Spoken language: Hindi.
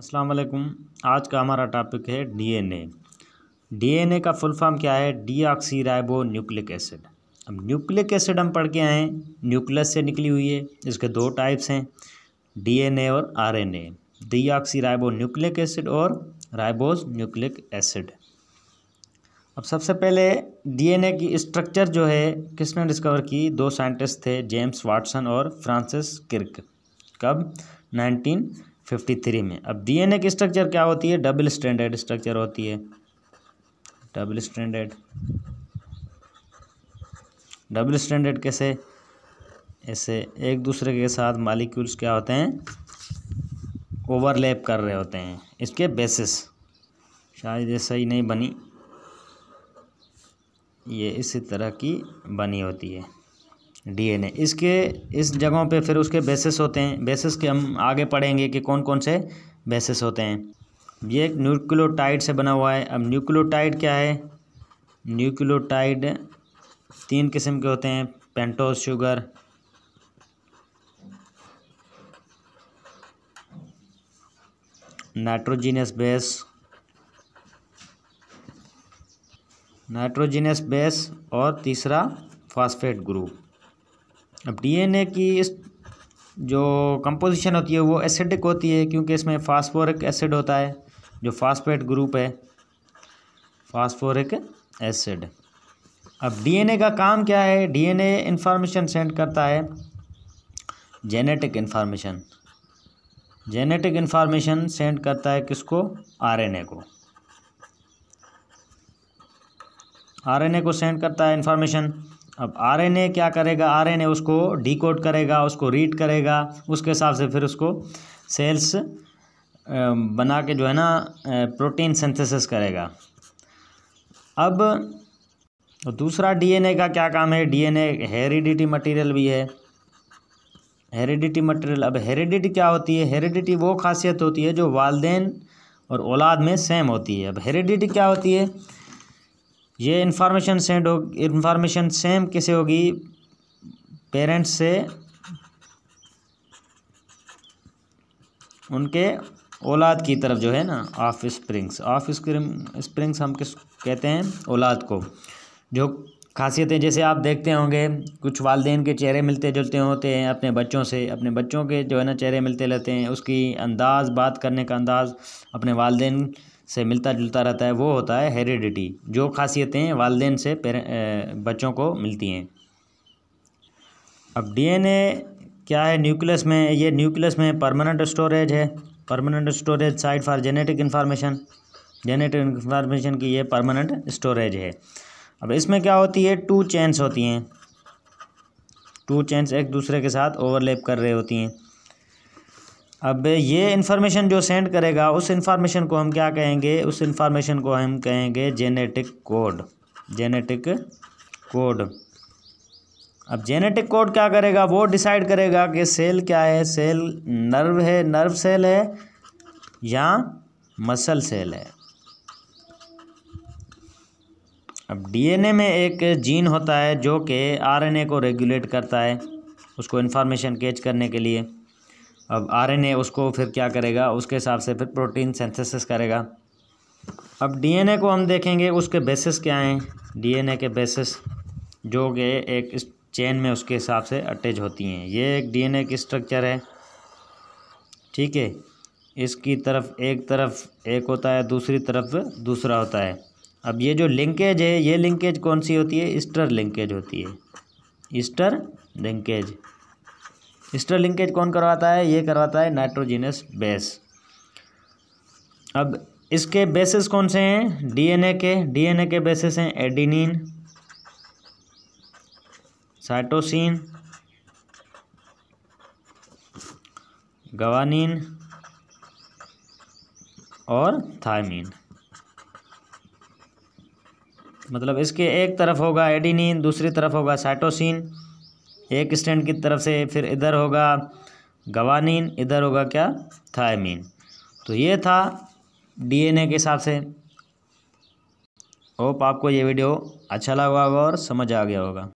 अस्सलाम वालेकुम आज का हमारा टॉपिक है डीएनए डीएनए का फुल फॉर्म क्या है? डीऑक्सी राइबो न्यूक्लिक एसिड अब न्यूक्लिक एसिड हम पढ़ के आए न्यूक्लियस से निकली हुई है। इसके दो टाइप्स हैं डीएनए और RNA deoxy ribo nucleic acid और राइबोज न्यूक्लिक एसिड अब सबसे पहले डीएनए की स्ट्रक्चर जो है, किसने डिस्कवर की? दो साइंटिस्ट थे जेम्स वाटसन और फ्रांसिस किर्क कब? नाइनटीन फिफ्टी थ्री में। अब डीएनए की स्ट्रक्चर क्या होती है? डबल स्टैंडर्ड स्ट्रक्चर होती है। डबल स्टैंडर्ड डबल स्टैंडर्ड कैसे? ऐसे एक दूसरे के साथ मालिक्यूल्स क्या होते हैं? ओवरलैप कर रहे होते हैं। इसके बेसिस शायद ये सही नहीं बनी। ये इसी तरह की बनी होती है। डीएनए इसके, इस जगहों पे फिर उसके बेसिस होते हैं। बेसिस के हम आगे पढ़ेंगे कि कौन कौन से बेसिस होते हैं। ये न्यूक्लियोटाइड से बना हुआ है। अब न्यूक्लियोटाइड क्या है? न्यूक्लियोटाइड तीन किस्म के होते हैं। Pentose sugar nitrogenous base nitrogenous base और तीसरा फास्फेट ग्रुप अब डीएनए की इस जो कंपोजिशन होती है, वो एसिडिक होती है, क्योंकि इसमें फास्फोरिक एसिड होता है, जो फास्फेट ग्रुप है। फास्फोरिक एसिड अब डीएनए का काम क्या है? डीएनए इंफॉर्मेशन सेंड करता है। Genetic information genetic information send करता है किसको? आरएनए को। आरएनए को सेंड करता है इंफॉर्मेशन अब आरएनए क्या करेगा? आरएनए उसको डिकोड करेगा, उसको रीड करेगा, उसके हिसाब से फिर उसको सेल्स बना के जो है ना प्रोटीन सिंथेसिस करेगा। अब दूसरा डीएनए का क्या काम है? डीएनए हेरिडिटी मटेरियल भी है। हेरिडिटी मटेरियल अब हेरिडिटी क्या होती है? हेरिडिटी वो खासियत होती है जो वालदेन और औलाद में सेम होती है। अब हेरिडिटी क्या होती है? ये इन्फॉर्मेशन सेंड हो इन्फॉर्मेशन सेम कैसे होगी? पेरेंट्स से उनके औलाद की तरफ़ जो है ना ऑफ़ स्प्रिंग्स ऑफ़ स्प्रिंग्स हम किस, कहते हैं, औलाद को। जो खासियतें, जैसे आप देखते होंगे, कुछ वालदेन के चेहरे मिलते जुलते होते हैं अपने बच्चों से, अपने बच्चों के जो है ना चेहरे मिलते रहते हैं, उसकी अंदाज़, बात करने का अंदाज़ अपने वालदेन से मिलता जुलता रहता है, वो होता है हेरिडिटी जो खासियतें वालदेन से बच्चों को मिलती हैं। अब डीएनए क्या है न्यूक्लियस में? ये न्यूक्लियस में परमानेंट स्टोरेज है। Permanent storage site for genetic information genetic information की ये परमानेंट स्टोरेज है। अब इसमें क्या होती है? टू चेन्स होती हैं। टू चेन्स एक दूसरे के साथ ओवरलेप कर रही होती हैं। अब ये इन्फॉर्मेशन जो सेंड करेगा, उस इन्फॉर्मेशन को हम क्या कहेंगे? उस इन्फॉर्मेशन को हम कहेंगे जेनेटिक कोड जेनेटिक कोड अब जेनेटिक कोड क्या करेगा? वो डिसाइड करेगा कि सेल क्या है? सेल नर्व है नर्व सेल है या मसल सेल है? अब डीएनए में एक जीन होता है जो कि आरएनए को रेगुलेट करता है, उसको इन्फॉर्मेशन कैच करने के लिए। अब आरएनए उसको फिर क्या करेगा? उसके हिसाब से फिर प्रोटीन सिंथेसिस करेगा। अब डीएनए को हम देखेंगे, उसके बेसिस क्या हैं? डीएनए के बेसिस जो कि एक चेन में उसके हिसाब से अटैच होती हैं। ये एक डीएनए की स्ट्रक्चर है। ठीक है? इसकी तरफ़ एक तरफ़ एक होता है, दूसरी तरफ़ दूसरा होता है। अब ये जो लिंकेज है, ये लिंकेज कौन सी होती है? ईस्टर लिंकेज होती है। ईस्टर लिंकेज स्टर लिंकेज कौन करवाता है? ये करवाता है नाइट्रोजीनस बेस। अब इसके बेसिस कौन से हैं? डीएनए के। डीएनए के बेसिस हैं एडिनिन, साइटोसिन, गवानीन और थायमीन। मतलब इसके एक तरफ़ होगा एडिनिन, दूसरी तरफ़ होगा साइटोसिन एक स्टैंड की तरफ़ से फिर इधर होगा गवानीन, इधर होगा क्या? थायमीन। तो ये था डीएनए के हिसाब से। होप आपको ये वीडियो अच्छा लगा होगा और समझ आ गया होगा।